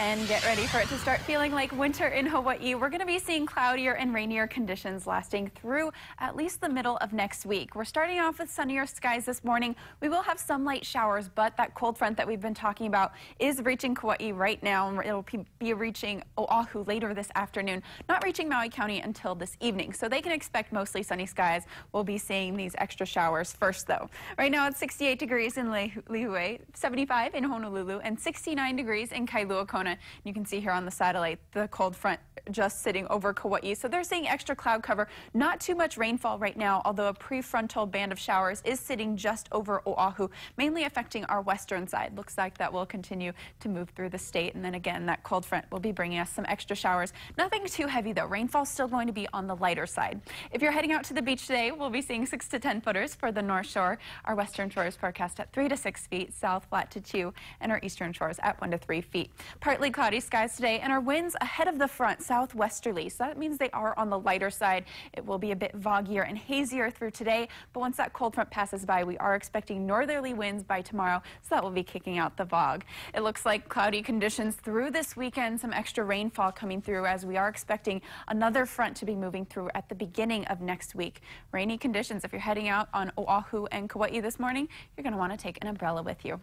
And get ready for it to start feeling like winter in Hawaii. We're going to be seeing cloudier and rainier conditions lasting through at least the middle of next week. We're starting off with sunnier skies this morning. We will have some light showers, but that cold front that we've been talking about is reaching Kauai right now. and It'll be reaching Oahu later this afternoon, not reaching Maui County until this evening. So they can expect mostly sunny skies. We'll be seeing these extra showers first, though. Right now it's 68 degrees in Lihue, 75 in Honolulu, and 69 degrees in Kailua Kona. Arizona. You can see here on the satellite the cold front just sitting over Kauai. So they're seeing extra cloud cover. Not too much rainfall right now, although a prefrontal band of showers is sitting just over Oahu, mainly affecting our western side. Looks like that will continue to move through the state. And then again, that cold front will be bringing us some extra showers. Nothing too heavy though. Rainfall still going to be on the lighter side. If you're heading out to the beach today, we'll be seeing 6 to 10 footers for the north shore. Our western shore is forecast at 3 to 6 feet, south flat to 2, and our eastern shores at 1 to 3 feet. Partly cloudy skies today, and our winds ahead of the front, southwesterly. So that means they are on the lighter side. It will be a bit foggier and hazier through today, but once that cold front passes by, we are expecting northerly winds by tomorrow, so that will be kicking out the fog. It looks like cloudy conditions through this weekend, some extra rainfall coming through as we are expecting another front to be moving through at the beginning of next week. Rainy conditions if you're heading out on Oahu and Kauai this morning, you're going to want to take an umbrella with you.